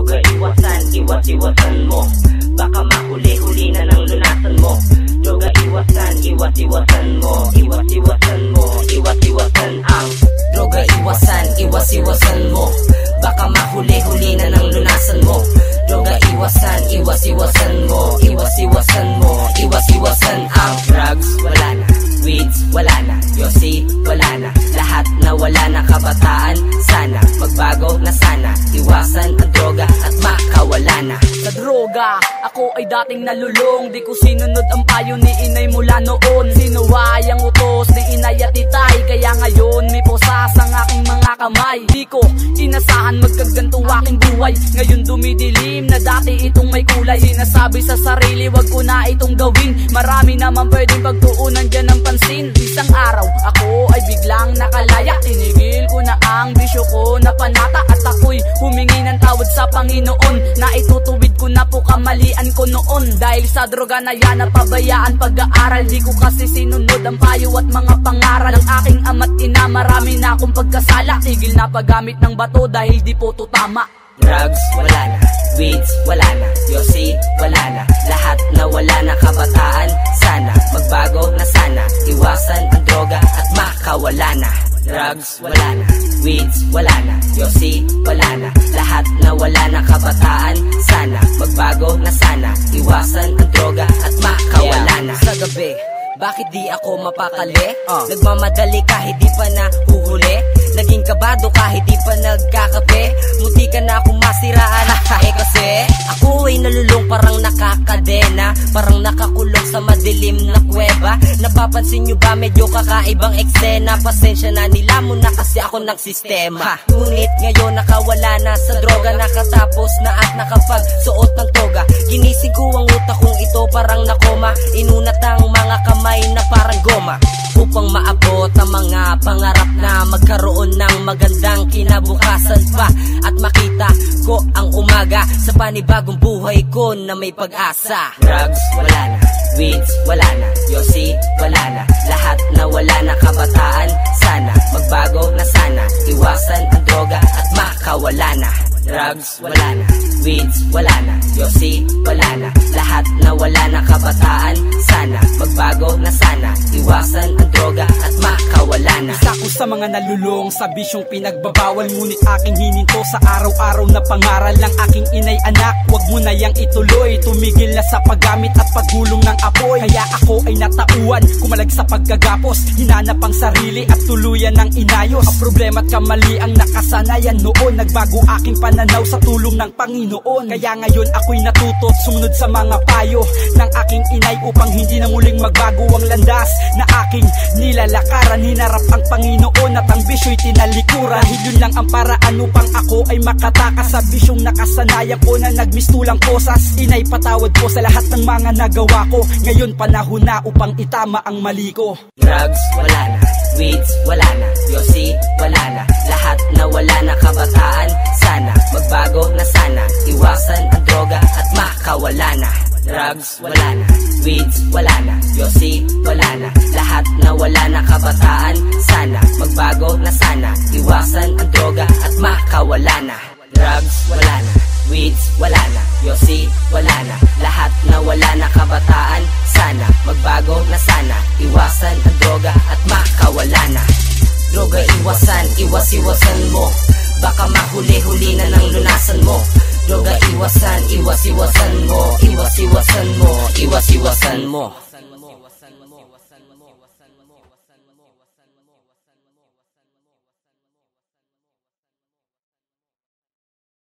Droga iwasan, iwas-iwasan mo. Baka mahuli-huli na ng lunasan mo. Droga iwasan, iwas-iwasan mo. Iwas-iwasan mo, iwas-iwasan ang Droga iwasan, iwas-iwasan mo. Baka mahuli-huli na ng lunasan mo. Droga iwasan, iwas-iwasan mo. Iwas-iwasan mo, iwas-iwasan ang Drugs, wala na. Weeds, wala na. Yossi, wala na Lahat na kabataan. Sana, magbago na sana Iwasan ang droga at makawala na. Sa droga, ako ay dating nalulong. Di ko sinunod ang payo ni inay mula noon. Sinuway ang utos ni inay at itay. Kaya ngayon may posas ang aking mga kamay. Di ko inasahan magkaganto aking buhay. Ngayon dumidilim na dati itong may kulay. Sinasabi sa sarili wag ko na itong gawin. Marami naman pwedeng pagtuunan dyan ng pansin. Isang araw ako ay biglang nakalaya Panginoon Na itutuwid ko na po kamalian ko noon. Dahil sa droga na yan napabayaan pag-aaral. Di ko kasi sinunod ang payo at mga pangaral. Ng aking ama't ina marami na akong pagkasala. Tigil na paggamit ng bato dahil di po to tama. Drugs, wala na. Weeds, wala na. Yossi, wala na. Lahat na wala na kabataan Sana, magbago na sana. Iwasan ang droga at makawala na Drugs, wala na. Weeds, wala na. Yossi, wala na. Lahat na wala na. Kabataan Sana, magbago na sana. Iwasan ang droga at makawala na. Sa gabi, bakit di ako mapakali? Ah. Nagmamadali kahit di pa na huhuli Naging kabado kahit di pa nagkakape. Munti ka na akong masiraan. Eh kasi ako ay nalulong parang nakakadena Parang nakakulong sa madilim na kuweba. Napapansin nyo ba medyo kakaibang eksena? Pasensya na nila mo na kasi ako ng sistema Ngunit ngayon nakawala na sa droga Nakatapos na at nakapagsuot ng toga. Ginising ko ang utak kong ito parang nakoma. Inunat ang mga kamay na parang goma. Upang maabot ang mga pangarap na Magkaroon ng magandang kinabukasan pa. At makita ko ang umaga Sa panibagong buhay ko na may pag-asa. Drugs, wala na. Weeds, wala na. Yossi, wala na. Lahat na wala na. Kabataan Sana, magbago na sana. Iwasan ang droga at makawala na. Drugs, wala na. Weeds, wala na. Yossi, wala na. Lahat na wala na. Kabataan Sana, magbago na sana. Iwasan ang droga at makawala Isa ko sa mga nalulong sa bisyong pinagbabawal Ngunit aking hininto sa araw-araw na pangaral ng aking inay anak. Huwag mo na yang ituloy Tumigil na sa paggamit at paghulong ng apoy. Kaya ako ay natauan Kumalag sa pagkagapos. Hinanap ang sarili at tuluyan ng inayos. Ang problema at kamali ang nakasanayan noon. Nagbago aking pananaw sa tulong ng Panginoon. Kaya ngayon ako'y natuto at sumunod sa mga payo Ng aking inay upang hindi na muling magbago ang landas Na aking nilalakaran. Hinarap ang Panginoon at ang bisyo'y tinalikuran. Dahil yun lang ang paraan upang ako ay makatakas. Sa bisyong nakasanayan ko na nagmistulang posas Inay patawad po sa lahat ng mga nagawa ko. Ngayon panahon na upang itama ang mali ko. Drugs, wala na. Weeds, wala na. Yossi, wala na. Lahat na wala na. Kabataan Sana, magbago na sana. Iwasan ang droga at makawala na Drugs, wala na. Weeds, wala na. Yossi, wala na. Lahat na wala na kabataan Sana, magbago na sana. Iwasan ang droga at makawala na. Drugs, wala na. Weeds, wala na. Yossi, wala na. Lahat na wala na kabataan Sana, magbago na sana. Iwasan ang droga at makawala na. Droga iwasan, iwas-iwasan mo. Baka mahuli-huli na ng lunasan mo Droga iwasan, iwas-iwasan mo Iwas-iwasan mo, iwas-iwasan mo